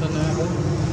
그러면은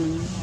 음.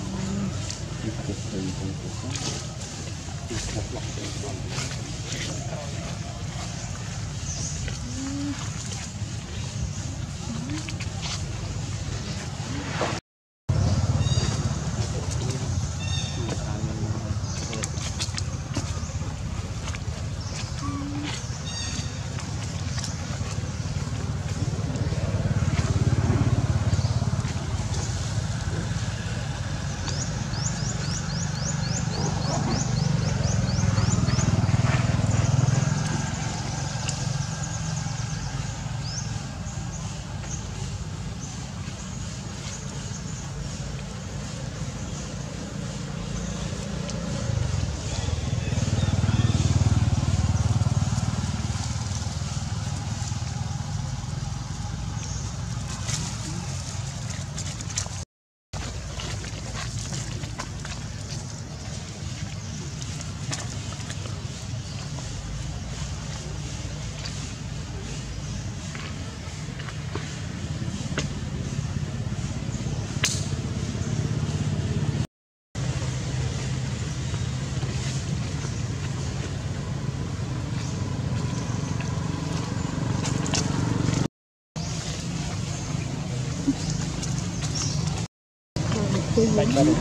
Bye-bye.